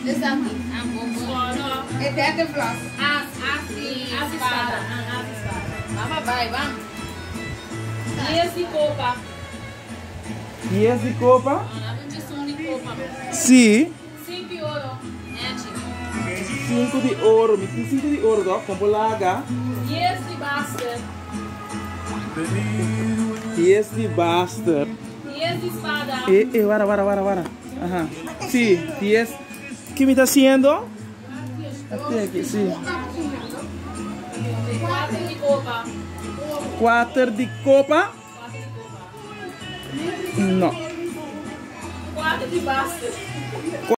Aqui. Spada. Esse é que flash. As, as e As espada. as espada. Vamos, vai, vamos. E esse copa? E esse copa? Ah, a gente som de copa. Sim. Cinco euro. É, tipo. 5 de ouro. Me tem 5 de ouro, dó. Compro larga. E esse basket? E esse basta. E esse espada? E, e, vara, vara, vara, vara. Sí, y es... ¿Qué me está haciendo? Aquí, aquí, sí. Quatro de copa. Quatro de copa? Quatro de copa. No. Quatro de basket.